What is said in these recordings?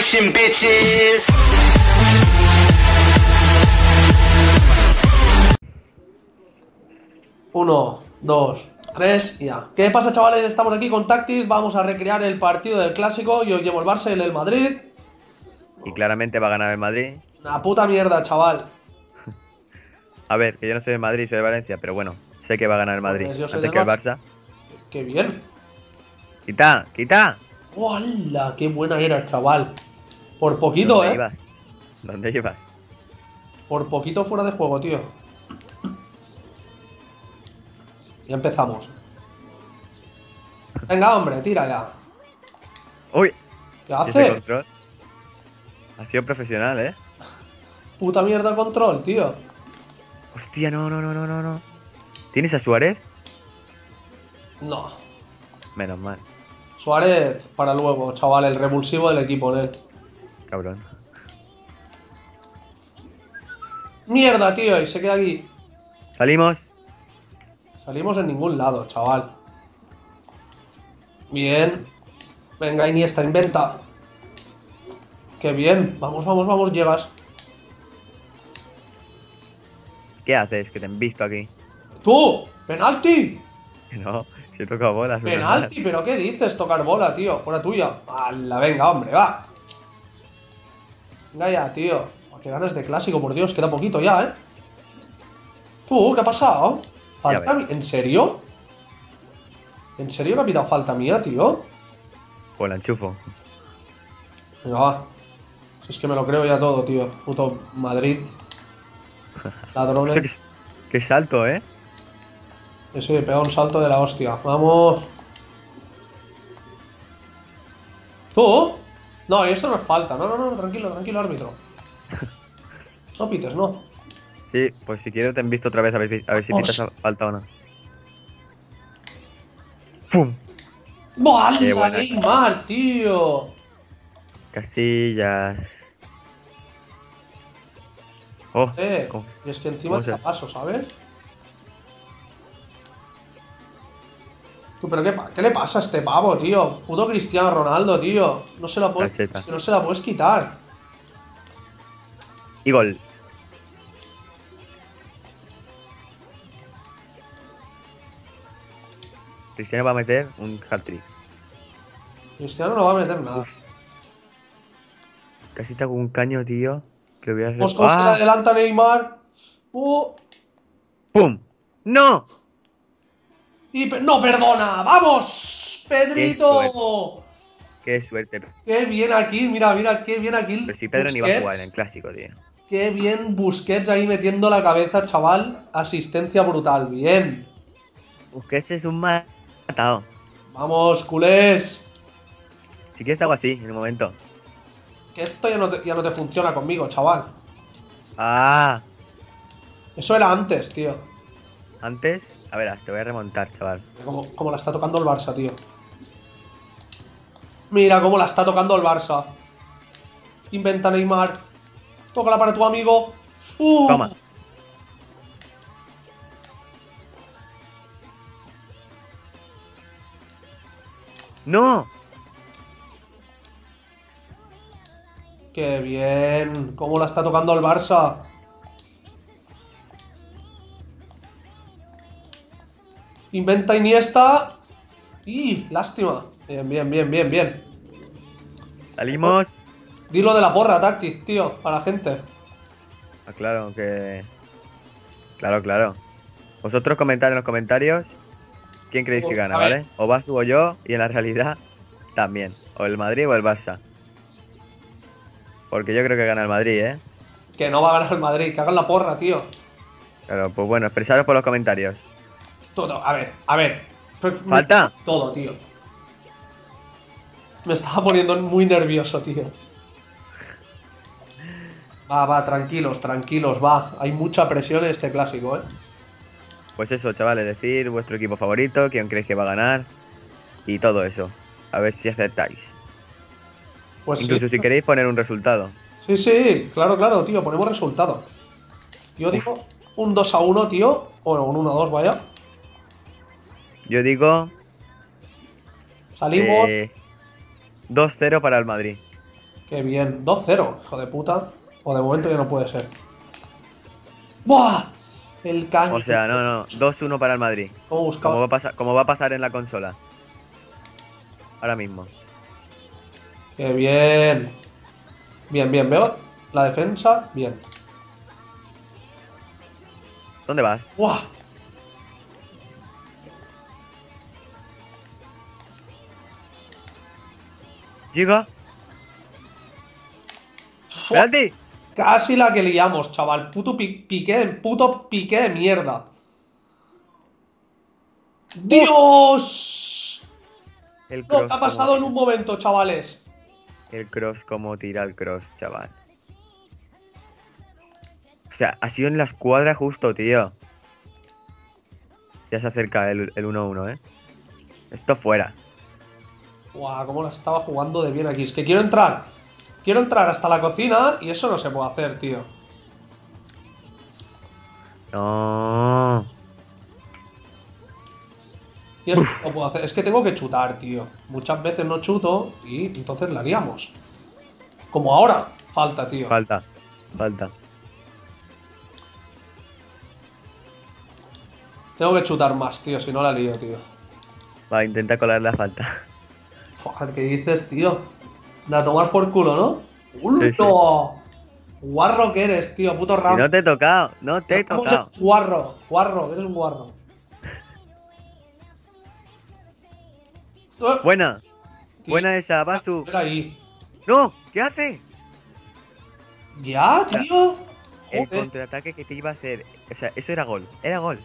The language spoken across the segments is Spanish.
generation, bitches. Uno, dos, tres y ya. ¿Qué pasa, chavales? Estamos aquí con Tactiz. Vamos a recrear el partido del clásico. Yo llevo el Barça y el Madrid. Y claramente va a ganar el Madrid. Una puta mierda, chaval. A ver, que yo no soy de Madrid, soy de Valencia, pero bueno, sé que va a ganar el Madrid Pues yo soy antes que el Barça. Barça. Qué bien. ¡Quita! ¡Quita! ¡Hala! ¡Qué buena era, chaval! Por poquito, ¿Dónde ¿eh? ibas? ¿Dónde ibas? Por poquito fuera de juego, tío. Ya empezamos. Venga, hombre, tira ya. ¡Uy! ¿Qué ¿Y ese hace? Ha sido profesional, ¿eh? Puta mierda control, tío. Hostia, no, no, no, no, no, no. ¿Tienes a Suárez? No. Menos mal, Suárez para luego, chaval, el revulsivo del equipo, ¿eh? Cabrón. Mierda, tío, y se queda aquí. Salimos. Salimos en ningún lado, chaval. Bien. Venga, Iniesta, inventa. Qué bien. Vamos, vamos, vamos, llegas. ¿Qué haces? Que te han visto aquí. ¡Tú! ¡Penalti! No, si he tocado bolas. menos ¡Penalti! ¿Pero qué dices? Tocar bola, tío. Fuera tuya. ¡Hala, venga, hombre, va! Venga ya, tío. ¡Qué ganas de clásico, por Dios! Queda poquito ya, ¿eh? ¿Tú? ¿Qué ha pasado? ¿Falta ¿En serio? ¿En serio que ha pitado falta mía, tío? Pues la enchufo. Venga, va. Si es que me lo creo ya todo, tío. Puto Madrid. Ladrones. qué, qué salto, ¿eh? Eso he pegado un salto de la hostia. Vamos. ¿Tú? No, esto no es falta. No, no, no, tranquilo, tranquilo, árbitro. No pites, no. Sí, pues si quieres te han visto otra vez a ver, si- a ver si pitas falta o no. ¡Fum! ¡Buah, buena. Neymar, tío! Casillas. Oh, Eh, ¿cómo- y es que encima ¿Cómo te paso, ¿sabes? Tú, pero qué, qué le pasa a este pavo, tío? Puto Cristiano Ronaldo, tío. No se la puedes, no se la puedes quitar. y gol. Cristiano va a meter un hat-trick. Cristiano no va a meter nada. Casi te hago un caño, tío. Que voy a hacer. Le ¡Ah! adelanta Neymar. Uh, ¡Pum! ¡No! Y no perdona. ¡Vamos! ¡Pedrito! ¡Qué suerte! Qué bien aquí, mira, mira, qué bien aquí. Pero si Pedro ni va a jugar en el clásico, tío. Qué bien Busquets ahí metiendo la cabeza, chaval. Asistencia brutal. Bien. Busquets es un matado. Vamos, culés. Si quieres hago así, en un momento. Que esto ya no te, ya no te funciona conmigo, chaval. ¡Ah! Eso era antes, tío. Antes, a ver, te voy a remontar, chaval. Mira Cómo, cómo la está tocando el Barça, tío. Mira cómo la está tocando el Barça. Inventa Neymar. Tócala para tu amigo. ¡Uh! Toma. ¡No! ¡Qué bien! ¿Cómo la está tocando el Barça? Inventa Iniesta. ¡Y! Lástima. Bien, bien, bien, bien, bien. Salimos. Dilo de la porra, Tactic, tío, a la gente. Ah, claro, que. Claro, claro. Vosotros comentad en los comentarios quién creéis que A gana. ¿vale? O vas tú o yo, y en la realidad también. O el Madrid o el Barça. Porque yo creo que gana el Madrid, ¿eh? Que no va a ganar el Madrid, que hagan la porra, tío. Pero pues bueno, expresaros por los comentarios. Todo, a ver, a ver. ¿Falta? Todo, tío. Me estaba poniendo muy nervioso, tío. Va, va, tranquilos, tranquilos, va. Hay mucha presión en este clásico, eh. Pues eso, chavales, decir vuestro equipo favorito, quién creéis que va a ganar y todo eso. A ver si acertáis. Pues Incluso sí. si queréis poner un resultado. Sí, sí, claro, claro, tío, ponemos resultado. Yo digo un 2 a 1, tío. O un 1 a 2, vaya. Yo digo Salimos. eh, 2-0 para el Madrid. Qué bien. 2-0, hijo de puta. O de momento ya no puede ser. ¡Buah! El caño. O sea, no, no. 2-1 para el Madrid. ¿Cómo? Como va, a pasar, como va a pasar en la consola. Ahora mismo. Qué bien. Bien, bien. Veo la defensa. Bien. ¿Dónde vas? ¡Buah! Llega. ¡Penalti! Casi la que liamos, chaval. Puto pi- piqué, puto piqué de mierda. ¡Dios! El No, cross. ¿qué ha pasado en un momento, chavales? El cross, como tira el cross, chaval. O sea, ha sido en la escuadra justo, tío. Ya se acerca el el 1-1, ¿eh? Esto fuera. Guau, cómo la estaba jugando de bien aquí. Es que quiero entrar. Quiero entrar hasta la cocina y eso no se puede hacer, tío. No. Y eso no puedo hacer. Es que tengo que chutar, tío. Muchas veces no chuto y entonces la haríamos. Como ahora. Falta, tío. Falta. Falta. Tengo que chutar más, tío. Si no la lío, tío. Va, intenta colar la falta. Joder, ¿qué dices, tío? De a tomar por culo, ¿no? Sí, sí. ¡Ulto! Guarro que eres, tío. Puto Si Ram. no te he tocado, no te he tocado. es guarro. Guarro, eres un guarro. Buena. tío, Buena esa, Basu. Ahí. ¡No! ¿Qué hace? ¿Ya, tío? El Joder. contraataque que te iba a hacer. O sea, eso era gol. Era gol.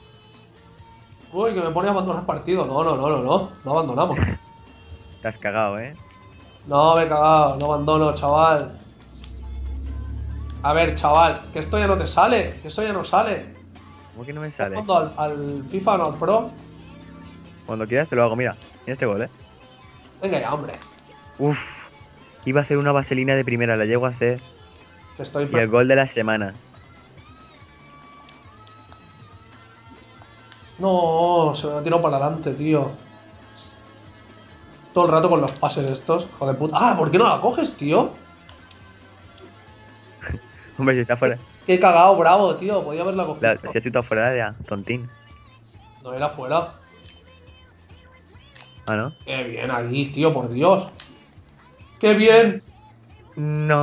Uy, que me pone a abandonar partido. No, no, no, no, no. No abandonamos. Te has cagado, ¿eh? No, me he cagado. No abandono, chaval. A ver, chaval. Que esto ya no te sale. Que esto ya no sale. ¿Cómo que no me sale? Cuando al, al FIFA, no al Pro. Cuando quieras te lo hago, mira. Mira este gol, ¿eh? Venga ya, hombre. Uf. Iba a hacer una vaselina de primera, la llego a hacer. Que estoy. Y el gol de la semana. No, se me ha tirado para adelante, tío. Todo el rato con los pases estos. Joder puta. Ah, ¿por qué no la coges, tío? Hombre, si está fuera. Qué cagado, bravo, tío. Podía haberla cogido. La, si ha chutado fuera de área, tontín. No era fuera. Ah, ¿no? Qué bien aquí, tío, por Dios. Qué bien. No.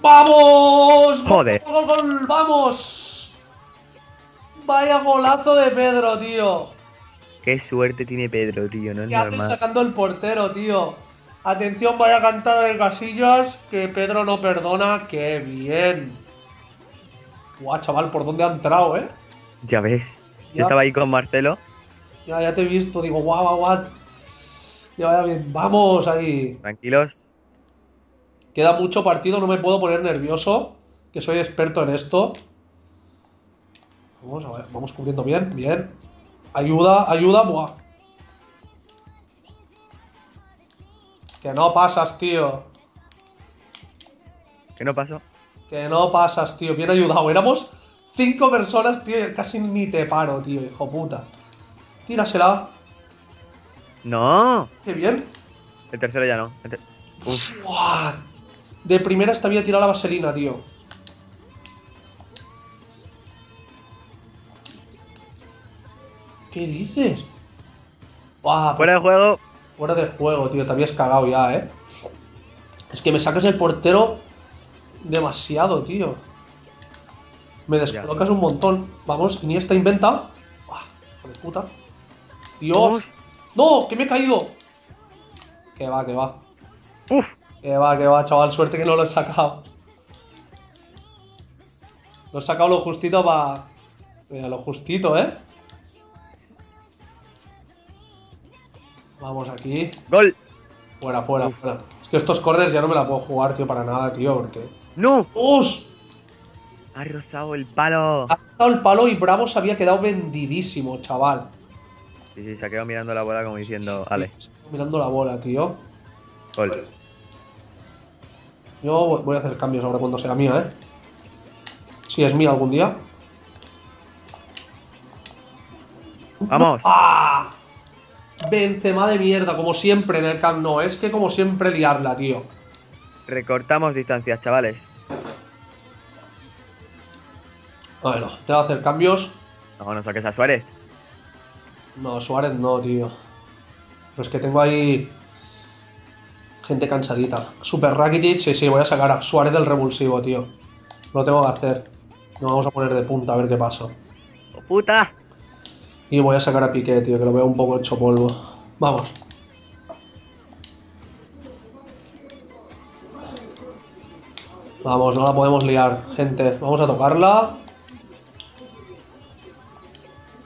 ¡Vamos! Joder. ¡Gol, gol, gol! ¡Vamos! Vaya golazo de Pedro, tío. Qué suerte tiene Pedro, tío. No es ¿Qué hace normal. sacando el portero, tío? Atención, vaya cantada de casillas que Pedro no perdona. ¡Qué bien! Guau, chaval, ¿por dónde ha entrado, eh? Ya ves. Ya. Yo estaba ahí con Marcelo. Ya, ya te he visto, digo, guau, guau, guau. Ya vaya bien, vamos ahí. Tranquilos. Queda mucho partido, no me puedo poner nervioso, que soy experto en esto. Vamos a ver, vamos cubriendo bien, bien. Ayuda, ayuda, buah. Que no pasas, tío. ¿Qué no pasó? Que no pasas, tío. Bien ayudado. Éramos cinco personas, tío. y Casi ni te paro, tío, hijo puta. Tírasela. ¡No! Qué bien. El tercero ya no. Ter- Uf. De primera esta había tirado la vaselina, tío. ¿Qué dices? Buah, Fuera de juego. fuera de juego, tío. Te habías cagado ya, ¿eh? Es que me sacas el portero demasiado, tío. Me descolocas un montón. Vamos, Iniesta inventa. Buah, hijo de puta. Dios. Uf. ¡No! ¡Que me he caído! Que va, que va. Uf. Que va, que va, chaval. Suerte que no lo he sacado. Lo he sacado lo justito para... Mira, lo justito, ¿eh? Vamos aquí. Gol. Fuera, fuera, fuera. Es que estos corners ya no me la puedo jugar, tío, para nada, tío, porque... ¡No! ¡Us! Ha rozado el palo. Ha dado el palo y Bravo se había quedado vendidísimo, chaval. Sí, sí, se ha quedado mirando la bola como diciendo, vale, Mirando la bola, tío. gol. Yo voy- voy a hacer cambios ahora cuando sea mía, ¿eh? Si es mía algún día. Vamos. ¡Ah! Benzema de mierda, como siempre en el Camp Nou. Es que como siempre liarla, tío. Recortamos distancias, chavales. Bueno, tengo que hacer cambios. No, no saques a Suárez. No, Suárez no, tío. Pero es que tengo ahí. Gente cansadita. Super Rakitic, sí, sí, voy a sacar a Suárez del revulsivo, tío. Lo tengo que hacer. Nos vamos a poner de punta a ver qué pasa. ¡Oh, puta! Y voy a sacar a Piqué, tío, que lo veo un poco hecho polvo. Vamos. Vamos, no la podemos liar, gente. Vamos a tocarla.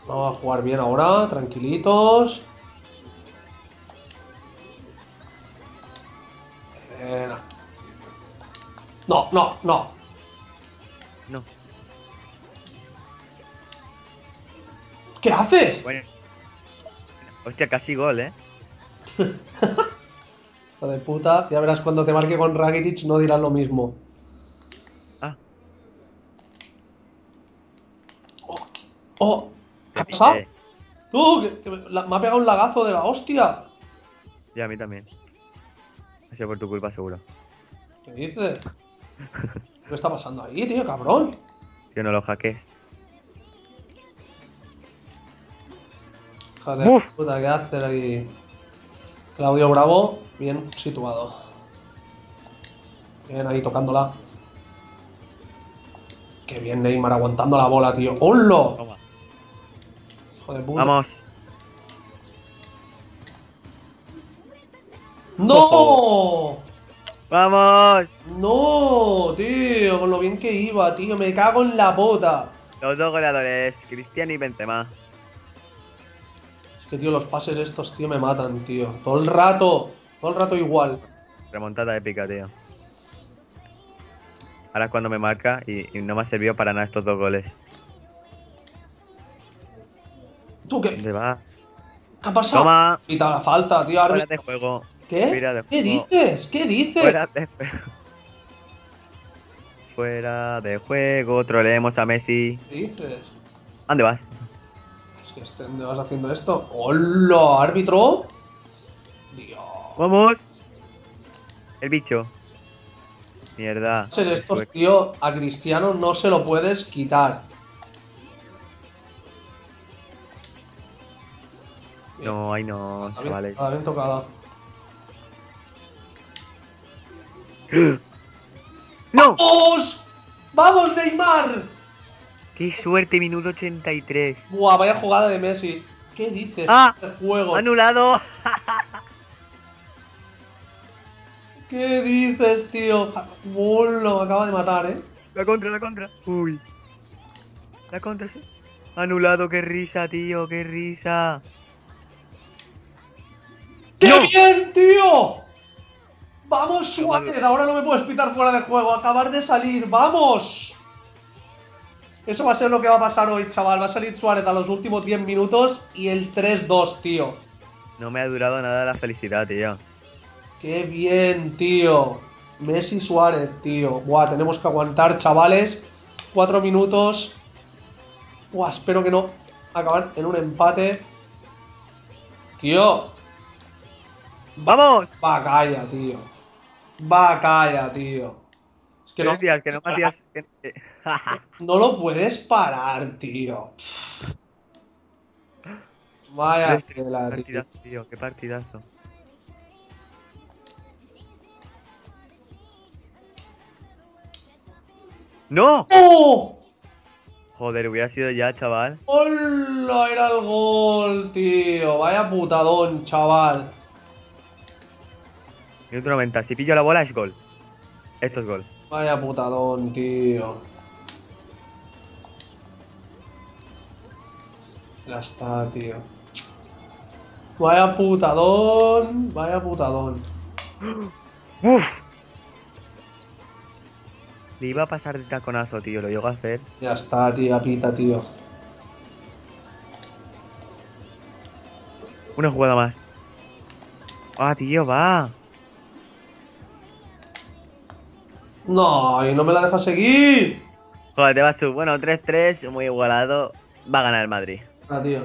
Vamos a jugar bien ahora, tranquilitos. Venga. No, no, no. No. ¿Qué haces? Bueno. Hostia, casi gol, ¿eh? Hijo de puta, ya verás cuando te marque con Rakitic no dirás lo mismo. Ah, Oh, ¿qué ha pasado? Tú, que, que me, la- me ha pegado un lagazo de la hostia. Y a mí también. Ha sido por tu culpa, seguro. ¿Qué dices? ¿Qué está pasando ahí, tío, cabrón? Que no lo hackees. Joder, Buf. puta, ¿qué haces ahí? Claudio Bravo, bien situado. Bien ahí tocándola. Qué bien Neymar aguantando la bola, tío. ¡Hola! De puta. Vamos. ¡No! ¡Vamos! ¡No! Tío, con lo bien que iba, tío. Me cago en la bota. Los dos goleadores, Cristian y Benzema. Es que, tío, los pases estos, tío, me matan, tío. Todo el rato. Todo el rato igual. Remontada épica, tío. Ahora es cuando me marca y, y no me ha servido para nada estos dos goles. ¿Tú qué? ¿Dónde va? ¿Qué ha pasado? Toma. Quita la falta, tío. Fuera de juego. ¿Qué? fuera de ¿Qué juego. dices? ¿Qué dices? Fuera de juego. Fuera de juego. Troleemos a Messi. ¿Qué dices? ¿Dónde vas? Es ¿dónde vas haciendo esto? ¡Hola, árbitro! Dios. ¡Vamos! El bicho. Mierda. Ser estos, tío, a Cristiano no se lo puedes quitar. No, ay no, Está bien, chavales. está bien tocada. ¡No! ¡Vamos! ¡Vamos, Neymar! ¡Qué suerte, minuto 83! Buah, vaya jugada de Messi. ¿Qué dices? ¡Ah! El juego. ¡Anulado! ¿Qué dices, tío? Bolo, acaba de matar, ¿eh? La contra, la contra. Uy. La contra, sí. Anulado, qué risa, tío, qué risa. ¡Qué ¡No! bien, tío! ¡Vamos, Suárez! Ahora no me puedes pitar fuera de juego. Acabar de salir. ¡Vamos! Eso va a ser lo que va a pasar hoy, chaval. Va a salir Suárez a los últimos 10 minutos y el 3-2, tío. No me ha durado nada la felicidad, tío. ¡Qué bien, tío! Messi Suárez, tío. Buah, tenemos que aguantar, chavales. Cuatro minutos. Buah, espero que no acabar en un empate. Tío. ¡Vamos! Va, calla, tío. Va, calla, tío. Es que ¿Qué no, decías? Que lo puedes parar, tío. Vaya Qué tela, tío. partidazo, tío, qué partidazo. ¡No! ¡Oh! Joder, hubiera sido ya, chaval. ¡Hola! Era el gol, tío. Vaya putadón, chaval. Minuto 90. Si pillo la bola es gol. Esto es gol. Vaya putadón, tío. Ya está, tío. Vaya putadón. Vaya putadón. ¡Uf! Le iba a pasar de taconazo, tío. Lo llego a hacer. Ya está, tía pita, tío. Una jugada más. Ah, tío, va. No, y no me la deja seguir. Joder, te vas tú. Bueno, 3-3, muy igualado. Va a ganar el Madrid. Ah, tío.